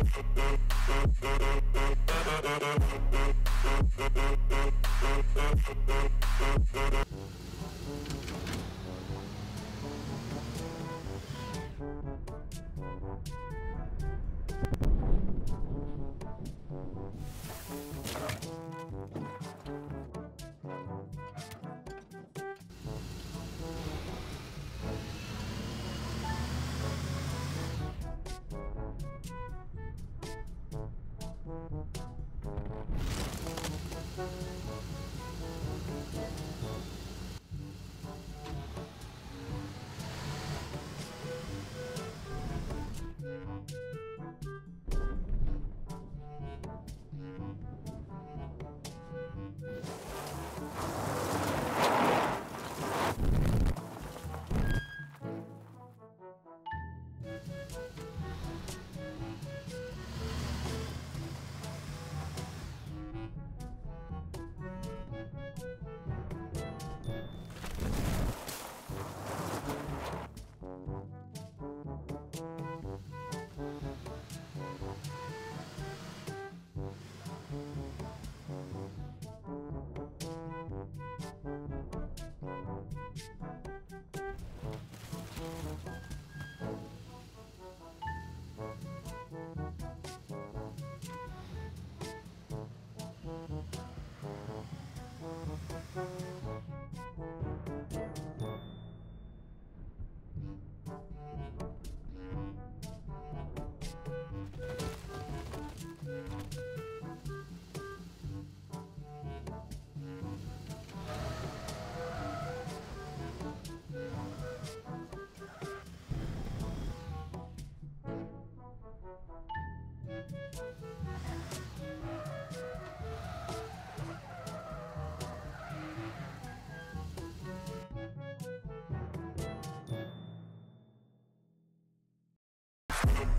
Thank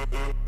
Thank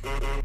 Thank